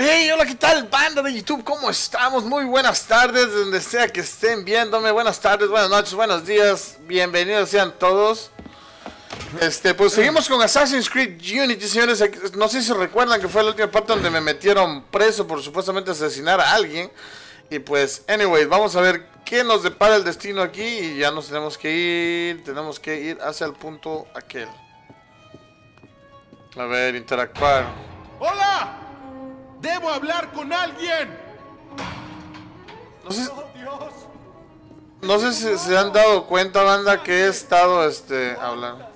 Hey, hola, ¿qué tal, banda de YouTube? ¿Cómo estamos? Muy buenas tardes, donde sea que estén viéndome. Buenas tardes, buenas noches, buenos días. Bienvenidos sean todos. Este, pues seguimos con Assassin's Creed Unity, señores. No sé si recuerdan que fue la última parte donde me metieron preso por supuestamente asesinar a alguien. Y pues, anyway, vamos a ver qué nos depara el destino aquí. Y ya nos tenemos que ir, tenemos que ir hacia el punto aquel. A ver, interactuar. ¡Hola! ¡Debo hablar con alguien! No sé, no sé si se han dado cuenta, banda, que he estado este, hablando.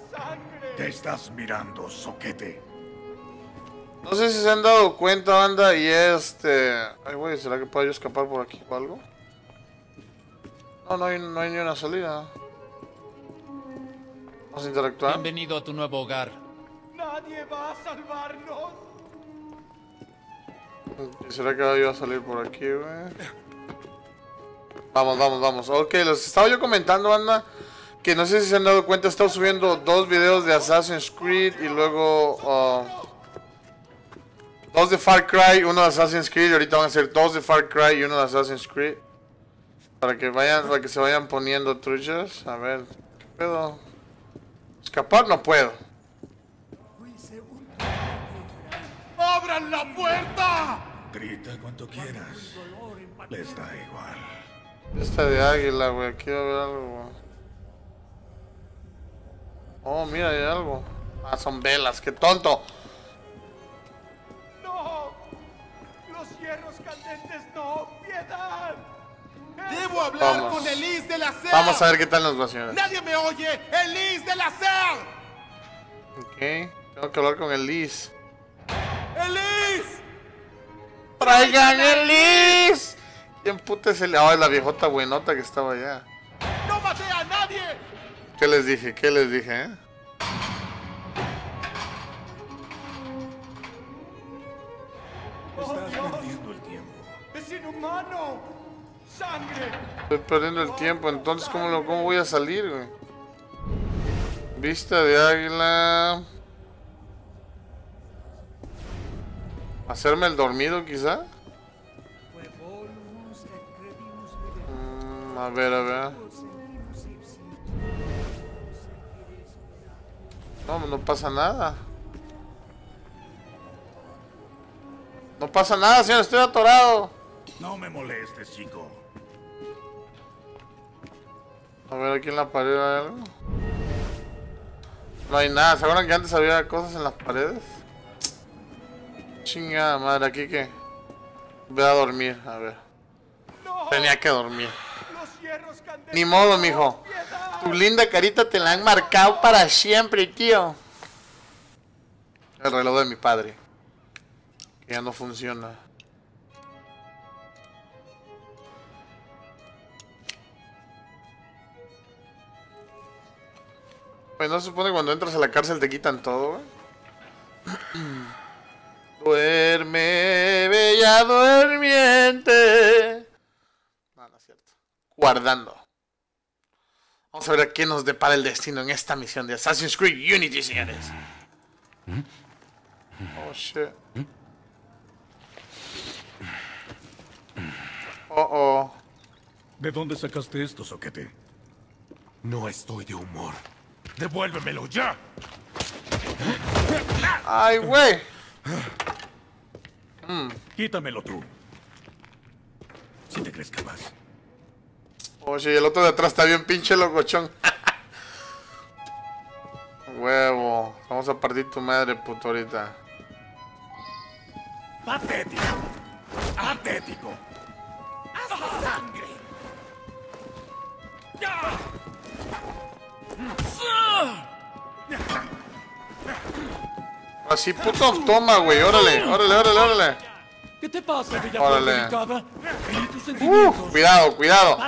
¿Qué estás mirando, soquete? No sé si se han dado cuenta, banda, y este... Ay, güey, ¿será que puedo yo escapar por aquí o algo? No, no hay, no hay ni una salida. Vamos a interactuar. Bienvenido a tu nuevo hogar. Nadie va a salvarnos. ¿Será que yo a salir por aquí, güey? Vamos, vamos, vamos. Ok, les estaba yo comentando, banda, que no sé si se han dado cuenta, he estado subiendo dos videos de Assassin's Creed y luego... uh, dos de Far Cry, uno de Assassin's Creed, y ahorita van a ser dos de Far Cry y uno de Assassin's Creed. Para que vayan, para que se vayan poniendo truchas. A ver, ¿qué pedo? Escapar no puedo. ¡Abran la puerta! Grita cuanto quieras. Les da igual. Esta de águila, güey. Quiero ver algo, güey. Oh, mira, hay algo. Ah, son velas. ¡Qué tonto! ¡No! ¡Los hierros candentes no! ¡Piedad! ¡Debo hablar Vamos. con Elise de la SER! Vamos a ver qué tal nos va, señores. ¡Nadie me oye! ¡Elise de la SER! Ok. Tengo que hablar con el Liz. ¡Elise! ¡Traigan el Liz! ¿Quién puta es el.? Ah, es la viejota buenota que estaba allá. ¡No maté a nadie! ¿Qué les dije? ¿Qué les dije, eh? Estás perdiendo el tiempo. ¡Es inhumano! ¡Sangre! Estoy perdiendo el tiempo, entonces ¿cómo, lo, cómo voy a salir, güey? Vista de águila. ¿Hacerme el dormido quizá? Mm, a ver, a ver. No, no pasa nada. No pasa nada, señor, estoy atorado. No me molestes, chico. A ver, aquí en la pared hay algo. No hay nada. ¿Se acuerdan que antes había cosas en las paredes? Chingada madre, aquí que. Ve a dormir, a ver. Tenía que dormir. ¡Los hierros candentes Ni modo, mijo. Tu linda carita te la han marcado para siempre, tío. El reloj de mi padre. Que ya no funciona. Pues no se supone que cuando entras a la cárcel te quitan todo, güey. Duerme, bella durmiente. No, no es cierto. Guardando. Vamos a ver a qué nos depara el destino en esta misión de Assassin's Creed Unity, señores. Oh, shit. Oh, oh. ¿De dónde sacaste esto, soquete? No estoy de humor. ¡Devuélvemelo ya! Ay, güey. Quítamelo tú. Si te crees capaz. Oye, y el otro de atrás está bien pinche locochón. Huevo. Vamos a partir tu madre, puto, ahorita. ¡Patético! ¡Patético! Así, puto, toma, güey. Órale, órale, órale, órale. ¿Qué te pasa, Órale. Uh, cuidado, cuidado.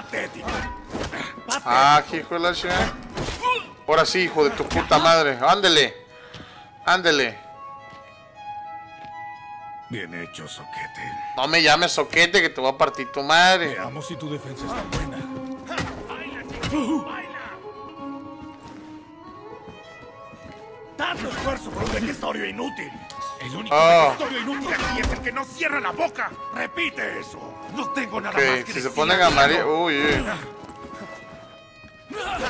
Ah, hijo de la chingada. Ahora sí, hijo de tu puta madre. Ándele. Ándele. Bien hecho, soquete. No me llames soquete que te voy a partir tu madre. Veamos si tu defensa está buena. ¡Tanto esfuerzo por un vejestorio inútil! El único repertorio inútil aquí es el que no cierra la boca. Repite eso. No tengo nada más Ok, que si se decir. ponen amarillo. Uy, uy.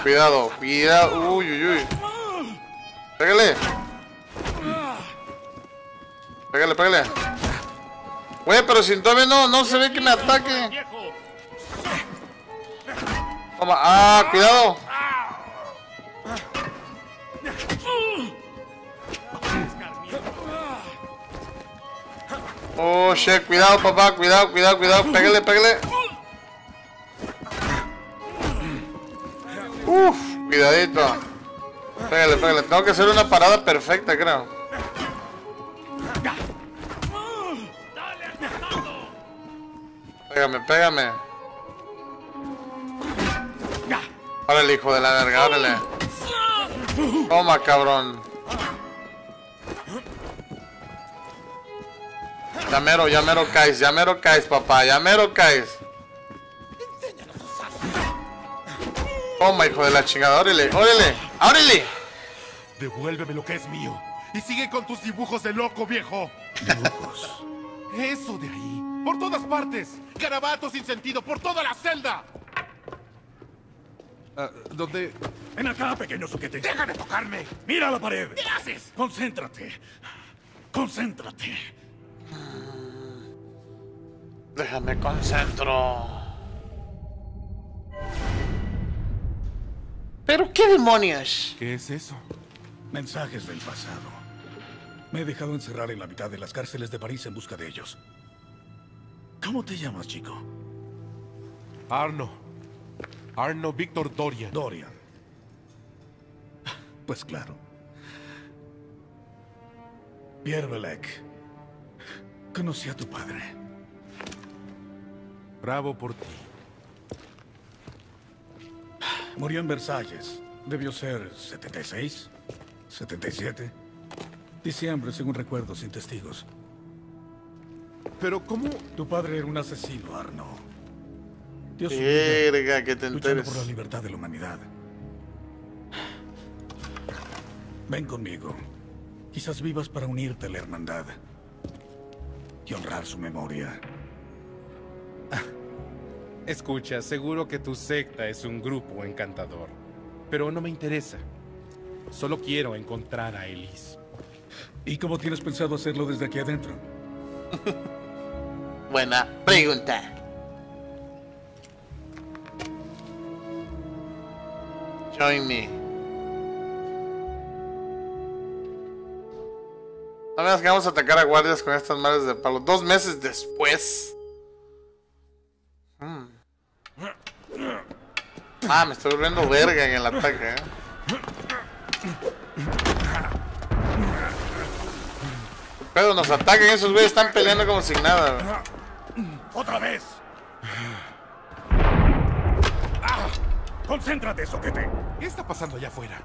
Cuidado, cuidado. Uy, uy, uy. Pégale. Pégale, pégale. Güey, pero si todavía no, no se ve que me ataque. Toma. Ah, cuidado. Oh, shit, cuidado, papá, cuidado, cuidado, cuidado. Pégale, pégale. Uf, cuidadito. Pégale, pégale. Tengo que hacer una parada perfecta, creo. Pégame, pégame. Órale, hijo de la verga, órale. Toma, cabrón. Ya mero, ya mero caes, ya mero caes, papá, ya mero caes. Toma, hijo de la chingada, órale, órale, órale. Devuélveme lo que es mío. Y sigue con tus dibujos de loco, viejo. Dibujos. Eso de ahí. Por todas partes. Carabatos sin sentido por toda la celda. Ah, ¿Dónde? Ven acá, pequeño soquete. Deja de tocarme. Mira la pared. ¿Qué haces? Concéntrate. Concéntrate. Déjame concentro. ¿Pero qué demonios? ¿Qué es eso? Mensajes del pasado. Me he dejado encerrar en la mitad de las cárceles de París en busca de ellos. ¿Cómo te llamas, chico? Arno. Arno Víctor Dorian. Dorian. Pues claro. Pierre Belec. Conocí a tu padre. Bravo por ti. Murió en Versalles. Debió ser 76, 77. Diciembre, según recuerdo, sin testigos. Pero ¿cómo? Tu padre era un asesino, Arno. Dios Verga, que te luchando enteres. por la libertad de la humanidad. Ven conmigo. Quizás vivas para unirte a la hermandad y honrar su memoria. Escucha, seguro que tu secta es un grupo encantador. Pero no me interesa. Solo quiero encontrar a Elise. ¿Y cómo tienes pensado hacerlo desde aquí adentro? Buena pregunta. Join me. No veas que vamos a atacar a guardias con estas madres de palo. Dos meses después. Mm. Ah, me estoy volviendo verga en el ataque, eh. Pero nos atacan esos güeyes, están peleando como sin nada. ¡Otra vez! Ah, ¡Concéntrate, soquete! ¿Qué está pasando allá afuera?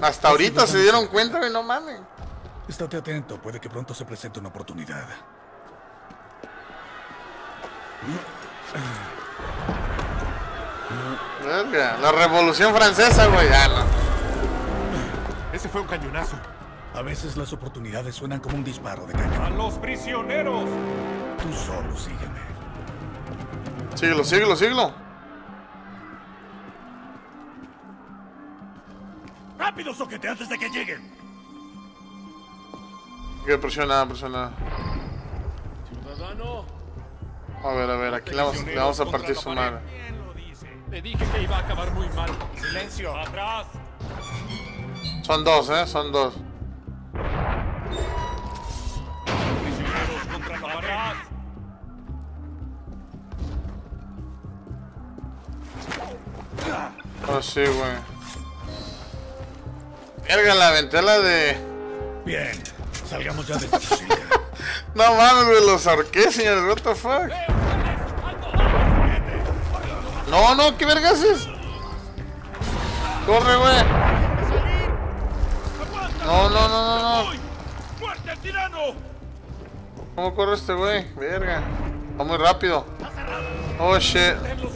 Hasta ahorita se dieron cuenta, güey, no mames. Estate atento, puede que pronto se presente una oportunidad. Verga, la revolución francesa, güey. Ese fue un cañonazo. A veces las oportunidades suenan como un disparo de cañón. los prisioneros! Tú solo sígueme. Síguelo, síguelo, síguelo. ¡Rápido, soquete, antes de que lleguen! Que presiona, presiona. Ciudadano, A ver, a ver, aquí le vamos, le vamos a partir su madre. le dije que iba a acabar muy mal. Silencio. ¡Atrás! Son dos, eh, son dos. ¡Prisioneros contra la pared! Oh, sí, güey. Verga, la ventela de. Bien, salgamos ya de esta cocina. No mames, los ahorqué, señores. What the fuck? No, no, ¿qué verga haces? Corre, güey. No, no, no, no, no. ¡Muerte al tirano! ¿Cómo corre este güey? Verga. Va muy rápido. Oh, shit. Tenlos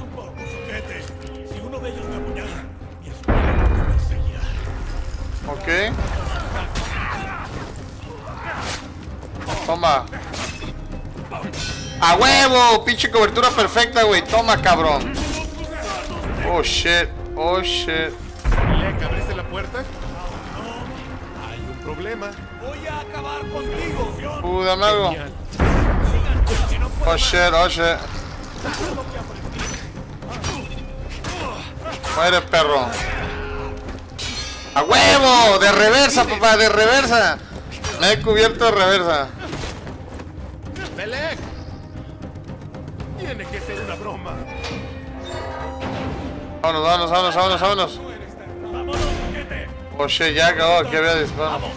Toma. ¡A huevo! Pinche cobertura perfecta, güey. Toma, cabrón. Oh, shit. Oh, shit. Belek, ¿abriste la puerta? Hay un problema. Uh, dame algo. Oh, shit. Oh, shit. Muere, perro. ¡A huevo! De reversa, papá, de reversa. Me he cubierto de reversa. Belek. Tiene que ser una broma. Vámonos, vámonos, vámonos, vámonos, vámonos. Oh shit, ya acabó, aquí había disparo.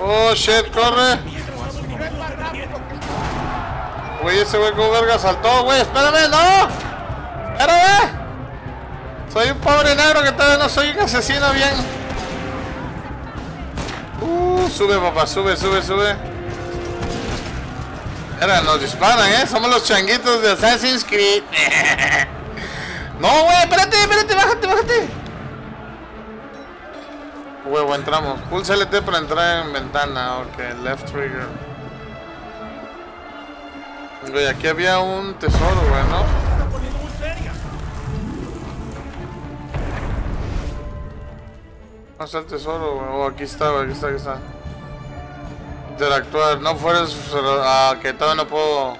Oh shit, corre. Güey, ese güey como verga saltó, güey, espérame, no. Espérame. Soy un pobre negro que todavía no soy un asesino bien. Uh, sube papá, sube, sube, sube. Mira, nos disparan, ¿eh? Somos los changuitos de Assassin's Creed. no, güey, espérate, espérate, bájate, bájate. Huevo, entramos. Pulsa LT para entrar en ventana. Ok, left trigger. Güey, aquí había un tesoro, güey, ¿no? ¿Dónde está el tesoro, güey? Oh, aquí está, güey, aquí está, aquí está. Interactuar, no fueres. Ah, que todavía no puedo.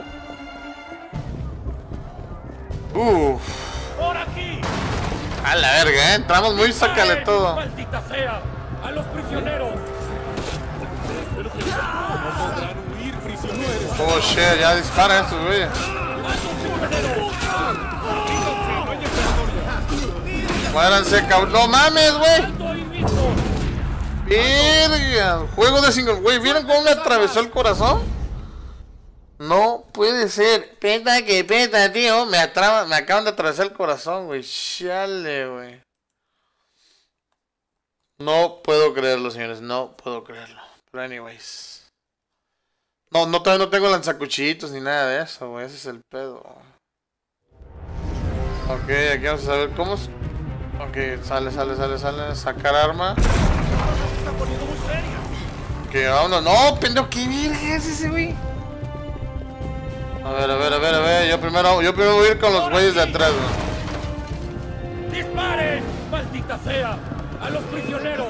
Uff. ¡Por aquí! A la verga, ¿eh? Entramos muy sácale todo. ¡Maldita sea! ¡A los prisioneros! Oh shit, ya disparan estos güeyes. Muéranse, cabrón. No mames, güey. Verga. Juego de single. Güey, ¿vieron cómo me atravesó el corazón? No puede ser. Peta que peta, tío. Me, atraba, me acaban de atravesar el corazón, güey. Chale, güey. No puedo creerlo, señores. No puedo creerlo. Pero anyways. No, no, todavía no tengo lanzacuchillitos ni nada de eso, güey. Ese es el pedo. Ok, aquí vamos a saber cómo... Ok, sale, sale, sale, sale. Sacar arma. Que vámonos. No, pendejo, qué virgen es ese, güey. A ver, a ver, a ver, a ver. Yo primero, yo primero voy a ir con los güeyes de atrás, güey. ¡Disparen! ¡Maldita sea! ¡A los prisioneros!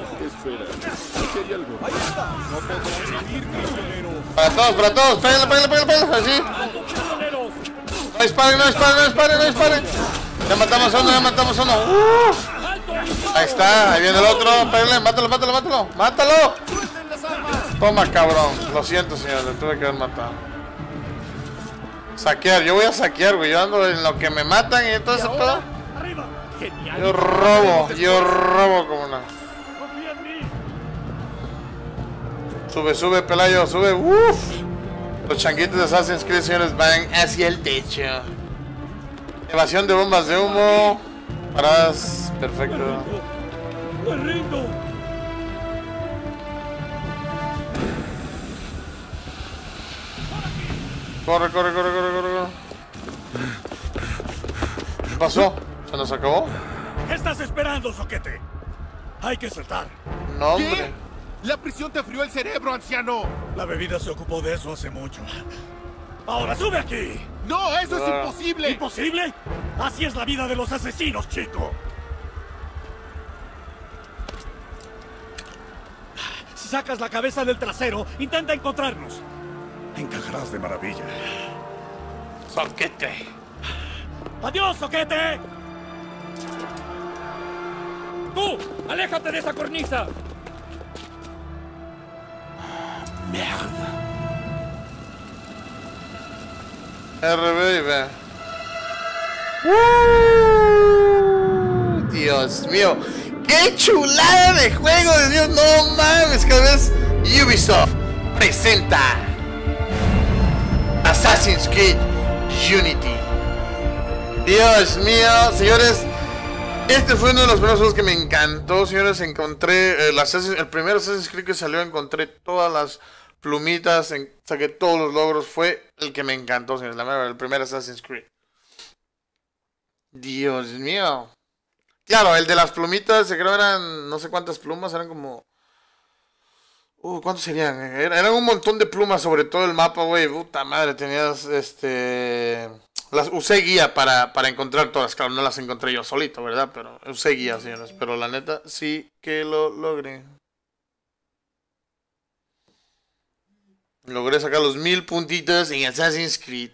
Para todos, para todos. Pégale, pégale, pégale, pégale. Así. ¡A los prisioneros! No disparen, no disparen, no disparen, no disparen. Ya matamos a uno, ya matamos a uno. Uh, ahí está, ahí viene el otro. Pégale, mátalo, mátalo, mátalo. ¡Mátalo! Toma, cabrón. Lo siento, señor, le tuve que haber matado. Saquear, yo voy a saquear, güey. Yo ando en lo que me matan y entonces todo. Yo robo, yo robo como una. Sube, sube, Pelayo, sube. Uf. Los changuitos de Assassin's Creed, señores, van hacia el techo. Evasión de bombas de humo. Paradas, perfecto. ¡Me rindo! Corre, corre, corre, corre, corre. corre. ¿Qué pasó? ¿Se nos acabó? ¿Qué estás esperando, soquete? Hay que saltar. No, hombre. ¿Qué? La prisión te frió el cerebro, anciano. La bebida se ocupó de eso hace mucho. ¡Ahora sube aquí! No, eso es Ah. imposible. ¿Imposible? Así es la vida de los asesinos, chico. Si sacas la cabeza del trasero, intenta encontrarnos. Encajarás de maravilla. Soquete. ¡Adiós, soquete! ¡Tú! ¡Aléjate de esa cornisa! RB y B. ¡Uh! Dios mío. ¡Qué chulada de juego! de Dios, no mames. Cada vez Ubisoft presenta Assassin's Creed Unity. Dios mío, señores. Este fue uno de los primeros juegos que me encantó, señores. Encontré el primer Assassin's Creed que salió, encontré todas las plumitas, en- saqué todos los logros. Fue el que me encantó, señores. La mera, el primer Assassin's Creed. Dios mío. Claro, el de las plumitas, creo eran no sé cuántas plumas, eran como... Uh, ¿cuántos serían? Era- Eran un montón de plumas sobre todo el mapa, güey. Puta madre, tenías este... Las usé guía para, para encontrar todas. Claro, no las encontré yo solito, ¿verdad? Pero usé guía, señores. Pero la neta, sí que lo logré. Logré sacar los mil puntitos en Assassin's Creed.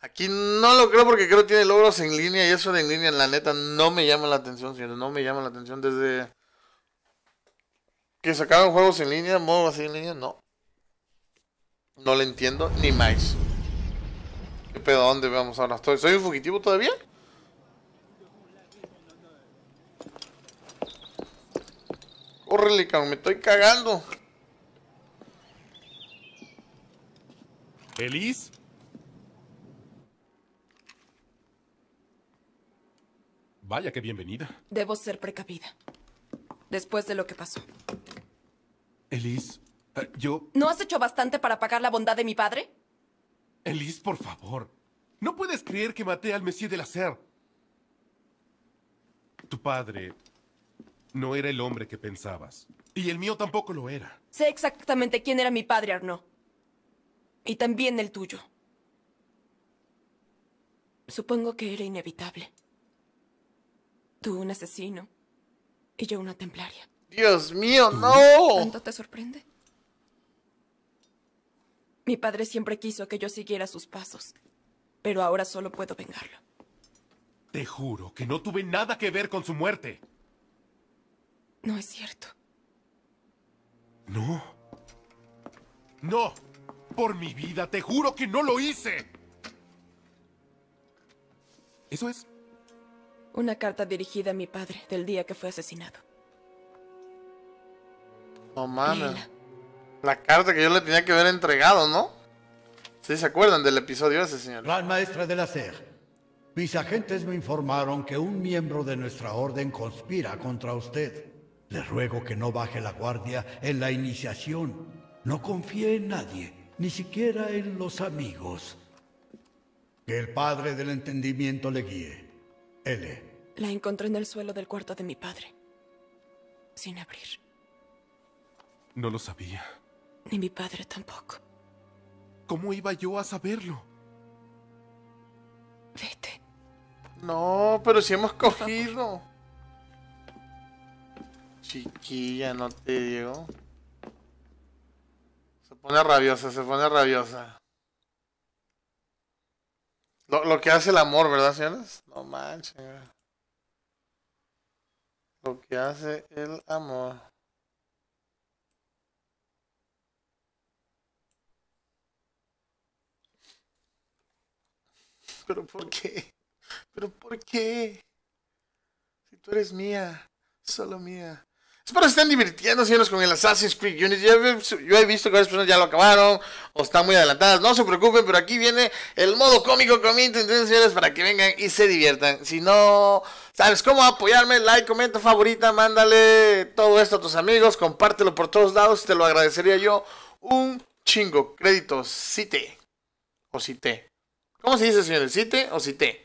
Aquí no lo creo porque creo que tiene logros en línea y eso de en línea, la neta, no me llama la atención, señores. No me llama la atención desde que sacaron juegos en línea, modo así en línea, no. No le entiendo ni más. ¿Qué pedo? ¿Dónde vamos ahora? ¿Estoy, ¿Soy un fugitivo todavía? Córrele, cabrón, me estoy cagando. ¿Elise? Vaya que bienvenida. Debo ser precavida. Después de lo que pasó. Elise, eh, yo... ¿No has hecho bastante para pagar la bondad de mi padre? Elise, por favor. No puedes creer que maté al Mesías del Hacer. Tu padre no era el hombre que pensabas. Y el mío tampoco lo era. Sé exactamente quién era mi padre, Arnaud. Y también el tuyo. Supongo que era inevitable. Tú un asesino. Y yo una templaria. Dios mío, no. ¿Tanto te sorprende? Mi padre siempre quiso que yo siguiera sus pasos. Pero ahora solo puedo vengarlo. Te juro que no tuve nada que ver con su muerte. No es cierto. No. No. Por mi vida, te juro que no lo hice. Eso es... Una carta dirigida a mi padre del día que fue asesinado. No mames. La carta que yo le tenía que haber entregado, ¿no? ¿Sí se acuerdan del episodio ese, señor? Gran maestra de la SER, mis agentes me informaron que un miembro de nuestra orden conspira contra usted. Le ruego que no baje la guardia en la iniciación. No confíe en nadie, ni siquiera en los amigos. Que el Padre del Entendimiento le guíe. L. La encontré en el suelo del cuarto de mi padre. Sin abrir. No lo sabía. Ni mi padre tampoco. ¿Cómo iba yo a saberlo? Vete. No, pero si hemos cogido. Chiquilla, no te digo. Se pone rabiosa, se pone rabiosa. Lo, lo que hace el amor, ¿verdad, señores? No manches. Lo que hace el amor. ¿Pero por qué? ¿Pero por qué? Si tú eres mía, solo mía. Espero que estén divirtiendo, señores, con el Assassin's Creed Unity. Yo he, visto que varias personas ya lo acabaron o están muy adelantadas. No se preocupen, pero aquí viene el modo cómico conmigo, entonces, señores, para que vengan y se diviertan. Si no sabes cómo apoyarme, like, comenta, favorita, mándale todo esto a tus amigos, compártelo por todos lados, te lo agradecería yo un chingo. Créditos, cite o cite. ¿Cómo se dice, señores? ¿Cite o cite?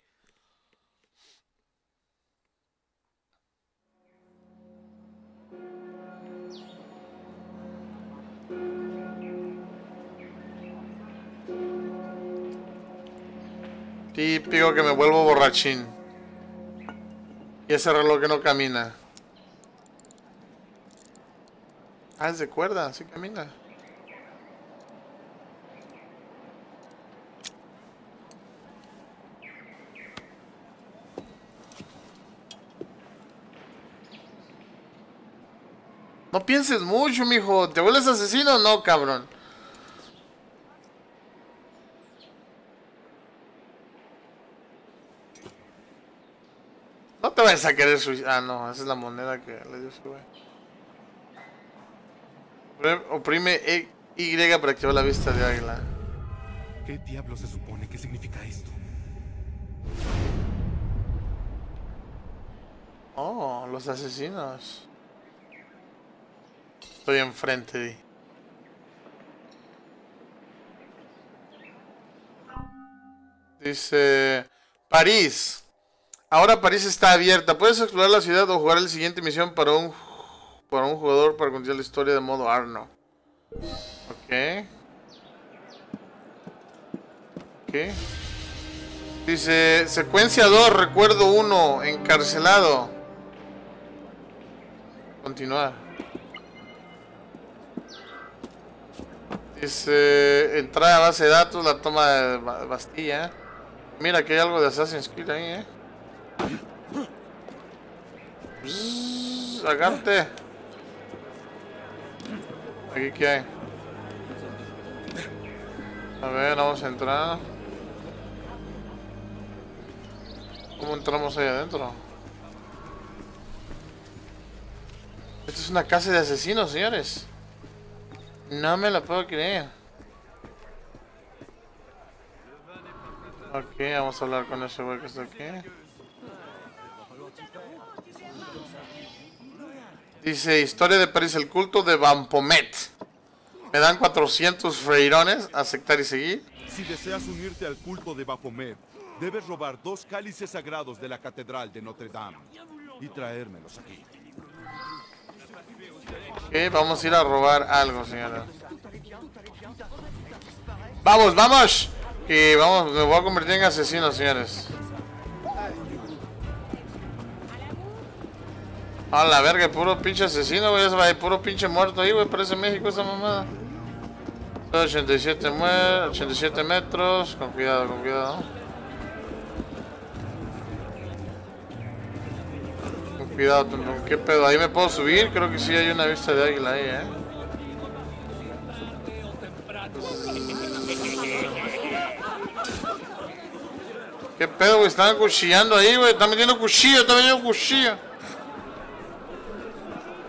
Típico que me vuelvo borrachín. Y ese reloj que no camina. Ah, es de cuerda, sí camina. No pienses mucho, mijo. ¿Te vuelves asesino no, cabrón? Vayas a querer suicidar. Ah, no, esa es la moneda que le dio ese güey. Oprim- Oprime E- Y para activar la vista de águila. ¿Qué diablo se supone que significa esto? Oh, los asesinos. Estoy enfrente de. Dice París. Ahora París está abierta. Puedes explorar la ciudad o jugar la siguiente misión para un, para un jugador para continuar la historia de modo Arno. Ok. Ok. Dice, secuencia 2, recuerdo 1, encarcelado. Continuar. Dice, entrada a base de datos, la toma de Bastilla. Mira que hay algo de Assassin's Creed ahí, eh. Sacarte. Aquí qué hay. A ver, vamos a entrar. ¿Cómo entramos ahí adentro? Esto es una casa de asesinos, señores. No me lo puedo creer. Ok, vamos a hablar con ese güey que está aquí. Dice, historia de París, el culto de Vampomet. Me dan 400 freirones, aceptar y seguir. Si deseas unirte al culto de Baphomet, debes robar dos cálices sagrados de la Catedral de Notre Dame y traérmelos aquí. Ok, vamos a ir a robar algo, señora. ¡Vamos, vamos! Y vamos, me voy a convertir en asesino, señores. A la verga, puro pinche asesino, güey. Hay puro pinche muerto ahí, güey. Parece México esa mamada. 87, 87 metros. Con cuidado, con cuidado. Con cuidado, con qué pedo. Ahí me puedo subir. Creo que sí hay una vista de águila ahí, eh. ¿Qué pedo, güey? Están cuchillando ahí, güey. Están metiendo cuchillo, están metiendo cuchillo.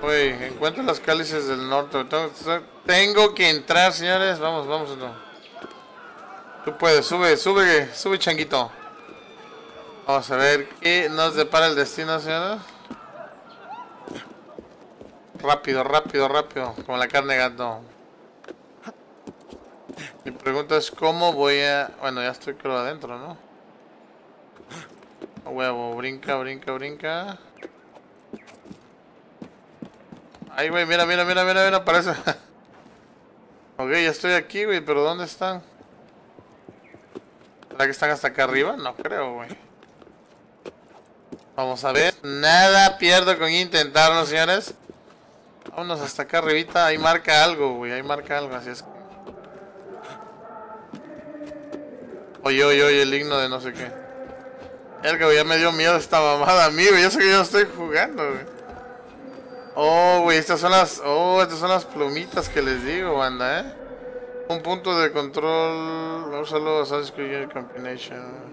Güey, encuentra las cálices del norte. Tengo, que entrar, señores. Vamos, vamos. Tú puedes, sube, sube, sube, changuito. Vamos a ver qué nos depara el destino, señores. Rápido, rápido, rápido. Como la carne gato. Mi pregunta es cómo voy a... Bueno, ya estoy creo adentro, ¿no? huevo, brinca, brinca, brinca. Ay, güey, mira, mira, mira, mira, mira, parece. ok, ya estoy aquí, güey, pero ¿dónde están? ¿Será que están hasta acá arriba? No creo, güey. Vamos a ver. Nada pierdo con intentarlo, señores. Vámonos hasta acá arribita. Ahí marca algo, güey. Ahí marca algo, así es que... Oye, oye, oye, el himno de no sé qué. El que ya me dio miedo esta mamada a mí, güey. Yo sé que yo estoy jugando, güey. Oh, güey, estas son las... Oh, estas son las plumitas que les digo, banda, ¿eh? Un punto de control... Úsalo, Assassin's Creed Combination.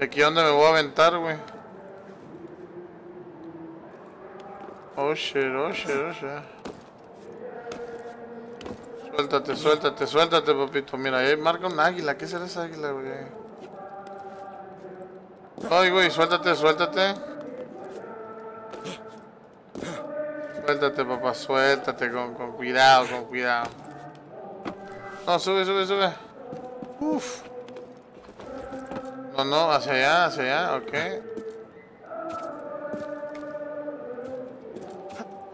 ¿Aquí dónde me voy a aventar, güey? Oh, shit, oh, shit, oh, shit. Suéltate, suéltate, suéltate, papito. Mira, ahí marca un águila. ¿Qué será esa águila, güey? Ay, güey, suéltate, suéltate. Suéltate, papá, suéltate con, cuidado, con cuidado. No, sube, sube, sube. Uf. No, no, hacia allá, hacia allá, ok.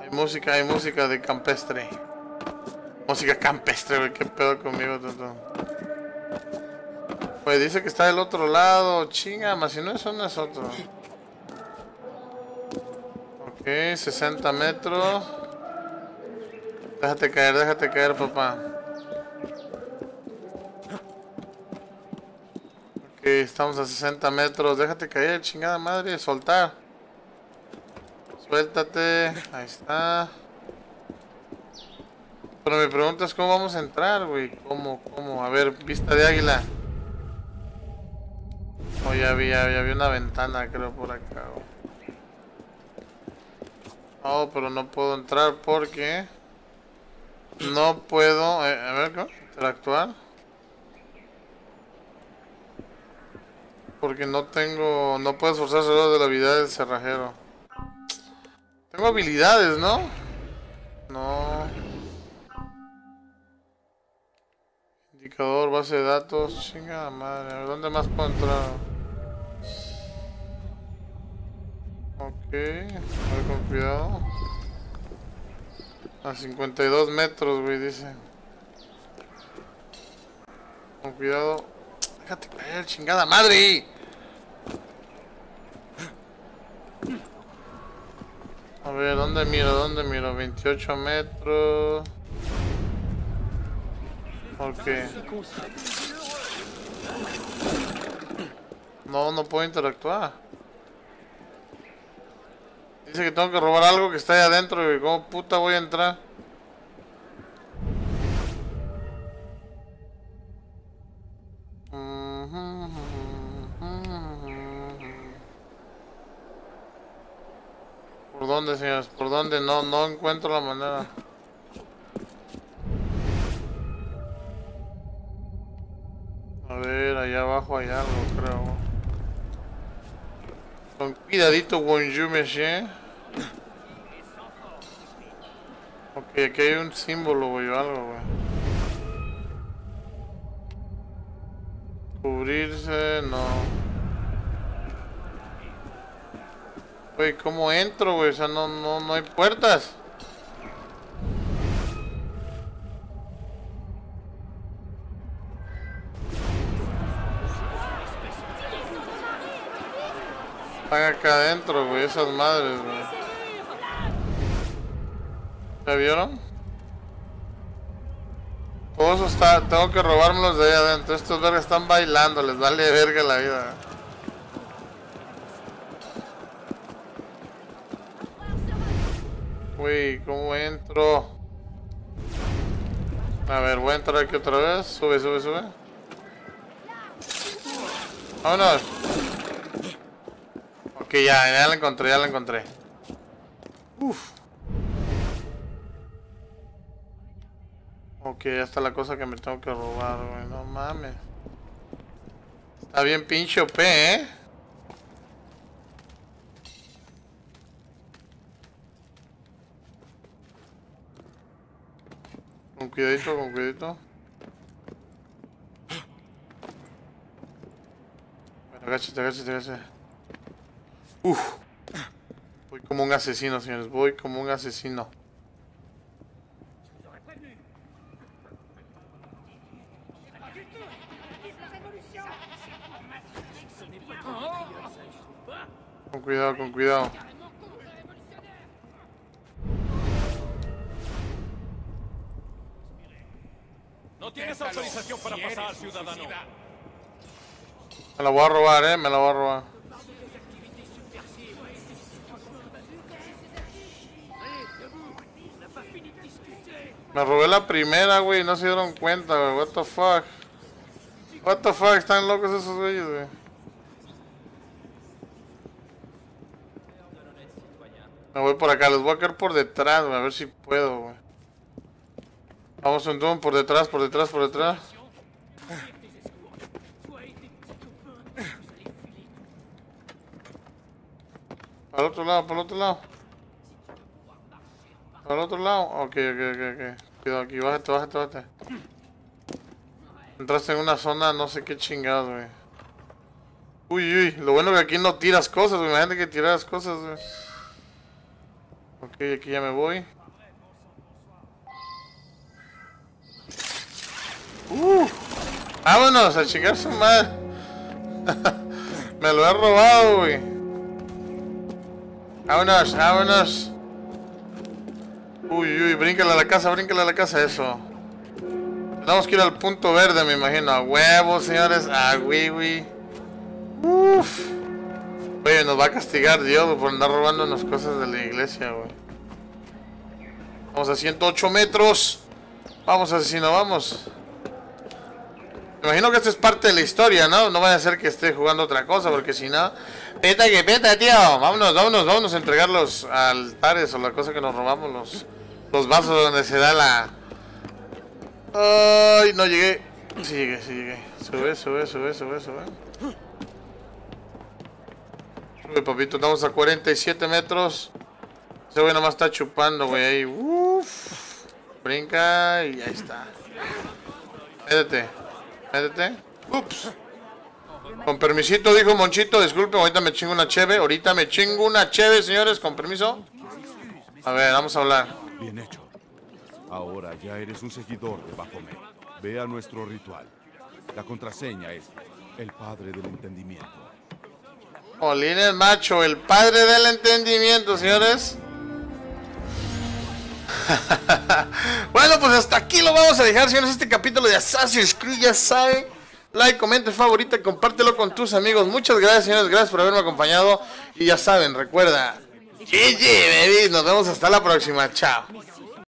Hay música, hay música de campestre. Música campestre, güey, qué pedo conmigo, tonto. Pues dice que está del otro lado, chinga, más si no eso no es otro. Ok, 60 metros. Déjate caer, déjate caer, papá. Ok, estamos a 60 metros. Déjate caer, chingada madre, soltar. Suéltate, ahí está. Pero mi pregunta es cómo vamos a entrar, güey. ¿Cómo, cómo? A ver, vista de águila. Oh, ya había una ventana, creo, por acá. Oh, pero no puedo entrar porque... No puedo... Eh, a ver. Interactuar. Porque no tengo... No puedo esforzarse de la habilidad del cerrajero. Tengo habilidades, ¿no? No... Indicador, base de datos. Chingada madre. ¿Dónde más puedo entrar? Ok, voy con cuidado. A 52 metros, güey, dice. Con cuidado. Déjate caer, chingada madre. A ver, ¿dónde miro? ¿Dónde miro? 28 metros. Ok. No, no puedo interactuar. Dice que tengo que robar algo que está ahí adentro y cómo puta voy a entrar. ¿Por dónde, señores? ¿Por dónde? No, no encuentro la manera. A ver, allá abajo hay algo, creo. Con cuidadito, bonjour, monsieur. Ok, aquí hay un símbolo, güey, o algo, güey. Cubrirse, no. Güey, ¿cómo entro, güey? O sea, no, no, no hay puertas. Están acá adentro, güey, esas madres, güey. ¿Ya vieron? Todo está, tengo que robármelos de ahí adentro. Estos vergas están bailando, les vale verga la vida. Uy, ¿cómo entro? A ver, voy a entrar aquí otra vez. Sube, sube, sube. Vámonos. Ok, ya, ya la encontré, ya la encontré. Uf. Ok, ya está la cosa que me tengo que robar, güey. No mames. Está bien pinche OP, ¿eh? Con cuidadito, con cuidadito. Bueno, agáchate, agáchate, agáchate. Uf. Voy como un asesino, señores. Voy como un asesino. Con cuidado, con cuidado. No tienes autorización para pasar, ciudadano. Me la voy a robar, eh. Me la voy a robar. Me robé la primera, güey. No se dieron cuenta, güey. What the fuck. What the fuck. Están locos esos güeyes, güey. Me voy por acá. Les voy a caer por detrás, güey. A ver si puedo, güey. Vamos un doom por detrás, por detrás, por detrás. Para el otro lado, para el otro lado. Para el otro lado. Ok, ok, ok, ok. Cuidado aquí, bájate, bájate, bájate. Entraste en una zona, no sé qué chingados, güey. Uy, uy, lo bueno que aquí no tiras cosas, güey. Imagínate que tiras cosas, güey. Ok, aquí ya me voy. Uh, vámonos a chingar su madre. me lo he robado, güey. Vámonos, vámonos. Uy, uy, bríncale a la casa, bríncale a la casa, eso. Tenemos que ir al punto verde, me imagino. A huevos, señores. A wiwi. Uf. Oye, nos va a castigar Dios por andar robando unas cosas de la iglesia, güey. Vamos a 108 metros. Vamos, asesino, vamos. Me imagino que esto es parte de la historia, ¿no? No vaya a ser que esté jugando otra cosa, porque si no... Peta que peta, tío. Vámonos, vámonos, vámonos a entregar los altares o la cosa que nos robamos, los, los vasos donde se da la... Ay, no llegué. Sí llegué, sí llegué. Sube, sube, sube, sube, sube. Sube, papito, estamos a 47 metros. Ese güey nomás está chupando, güey, ahí. Uf. Brinca y ahí está. Métete. Métete. Ups. Con permisito, dijo Monchito. Disculpe, ahorita me chingo una cheve. Ahorita me chingo una cheve, señores. Con permiso. A ver, vamos a hablar. Bien hecho. Ahora ya eres un seguidor de Baphomet. Ve a nuestro ritual. La contraseña es el padre del entendimiento. Olines Macho, el padre del entendimiento, señores. bueno, pues hasta aquí lo vamos a dejar, señores. Este capítulo de Assassin's Creed, ya saben. Like, comenta, favorita, compártelo con tus amigos. Muchas gracias, señores. Gracias por haberme acompañado. Y ya saben, recuerda. GG, baby. Nos vemos hasta la próxima. Chao.